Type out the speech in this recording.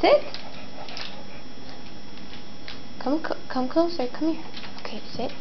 Sit. Come, come closer. Come here. Okay, sit.